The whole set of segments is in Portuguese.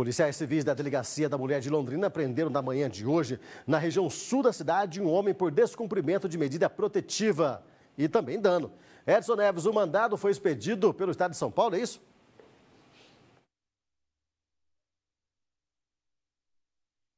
Policiais civis da Delegacia da Mulher de Londrina prenderam na manhã de hoje, na região sul da cidade, um homem por descumprimento de medida protetiva e também dano. Edson Neves, o mandado foi expedido pelo Estado de São Paulo, é isso?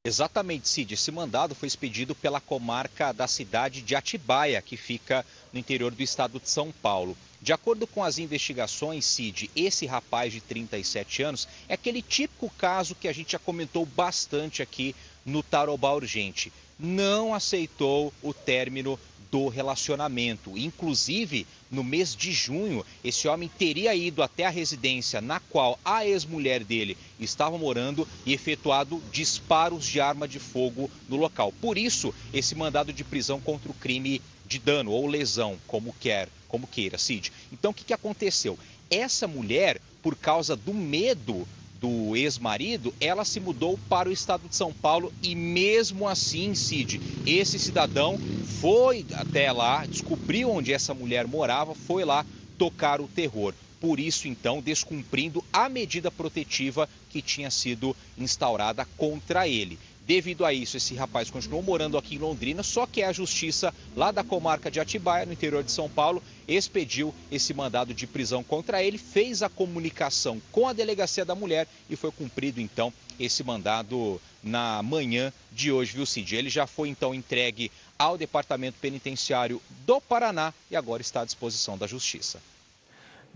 Exatamente, Cid. Esse mandado foi expedido pela comarca da cidade de Atibaia, que fica no interior do estado de São Paulo. De acordo com as investigações, Cid, esse rapaz de 37 anos é aquele típico caso que a gente já comentou bastante aqui no Tarobá Urgente. Não aceitou o término do relacionamento. Inclusive, no mês de junho, esse homem teria ido até a residência na qual a ex-mulher dele estava morando e efetuado disparos de arma de fogo no local. Por isso, esse mandado de prisão contra o crime de dano ou lesão, como quer, como queira, Cid. Então, o que, aconteceu? Essa mulher, por causa do medo do ex-marido, ela se mudou para o estado de São Paulo e mesmo assim, Cid, esse cidadão foi até lá, descobriu onde essa mulher morava, foi lá tocar o terror. Por isso, então, descumprindo a medida protetiva que tinha sido instaurada contra ele. Devido a isso, esse rapaz continuou morando aqui em Londrina, só que a justiça lá da comarca de Atibaia, no interior de São Paulo, expediu esse mandado de prisão contra ele, fez a comunicação com a delegacia da mulher e foi cumprido então esse mandado na manhã de hoje, viu, Cid? Ele já foi então entregue ao Departamento Penitenciário do Paraná e agora está à disposição da Justiça.